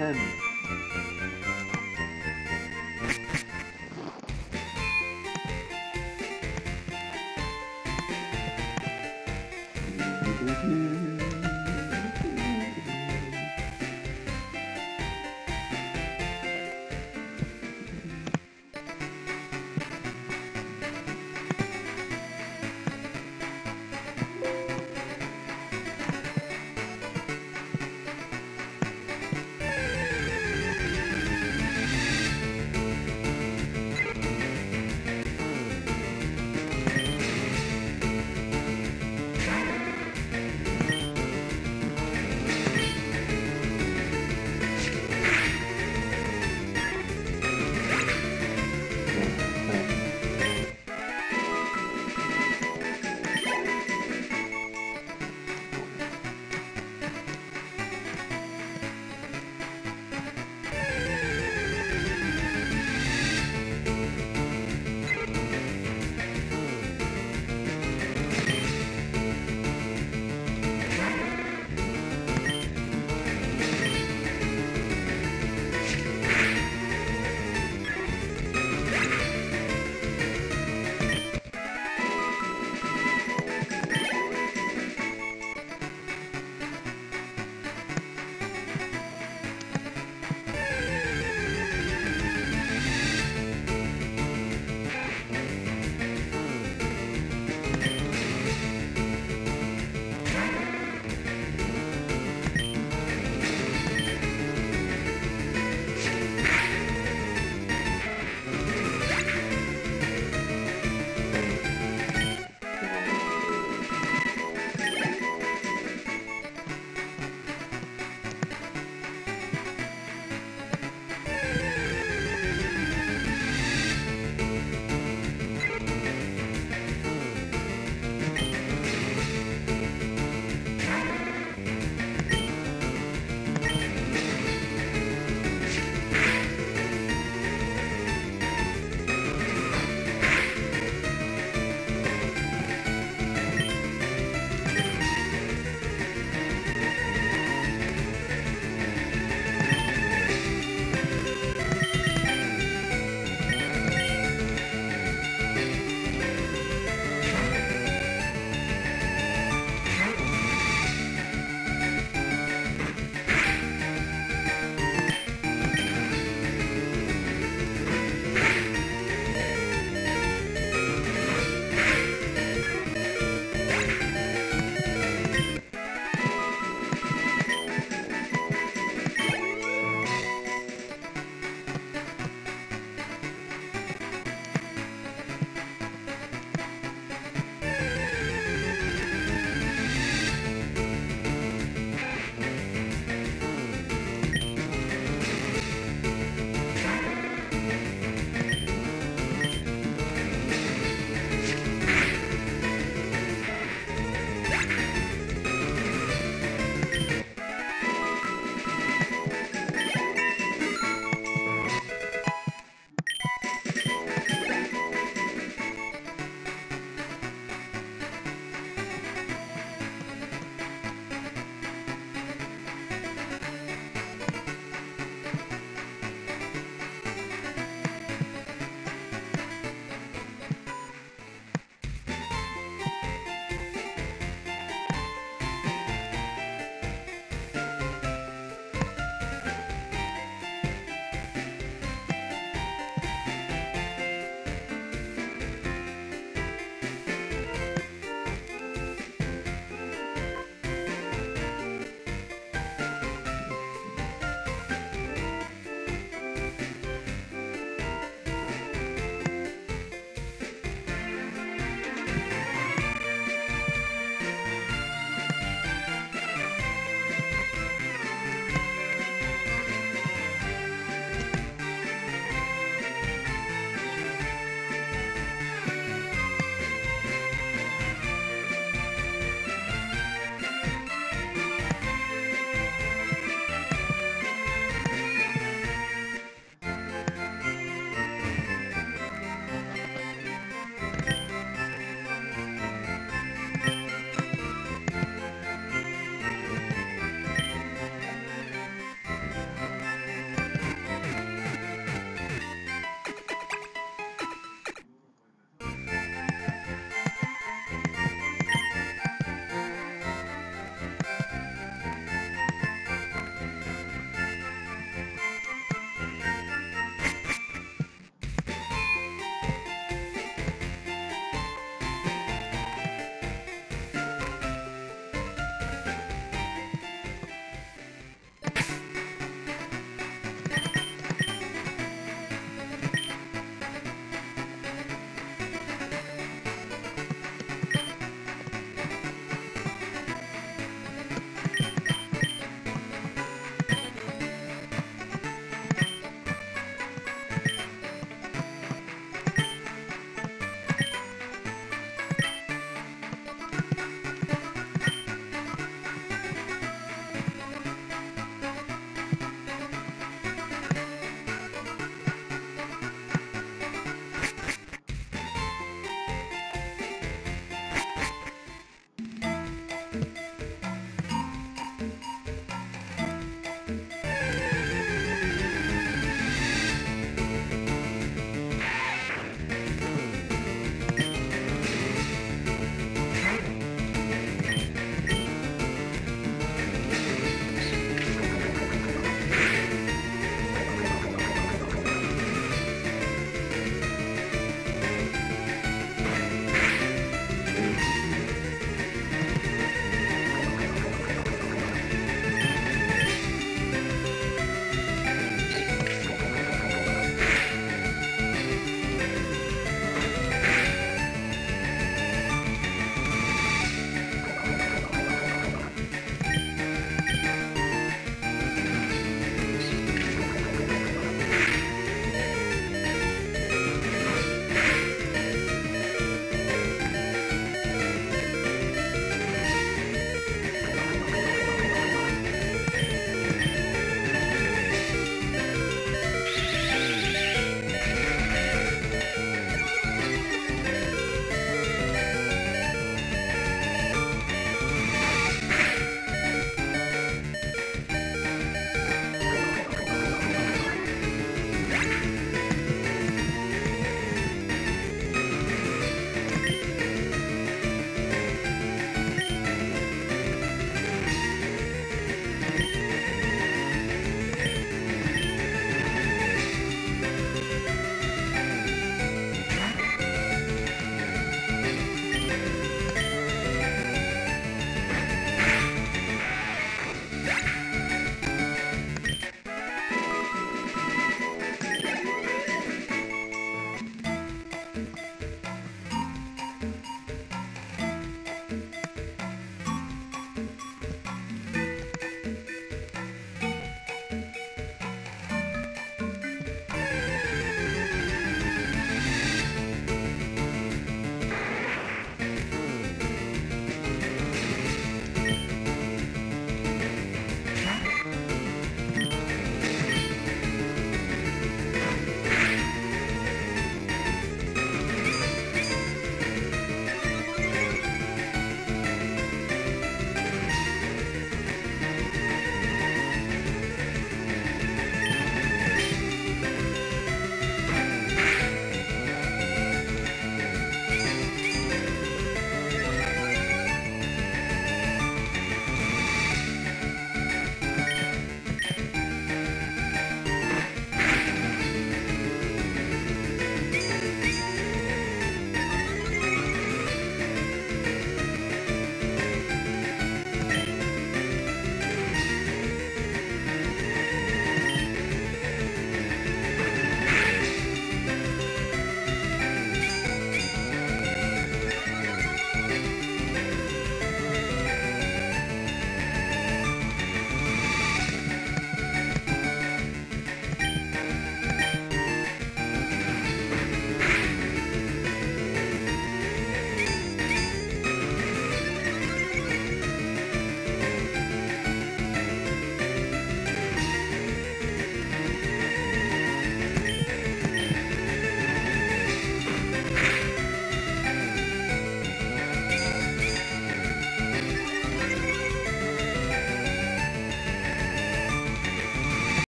10.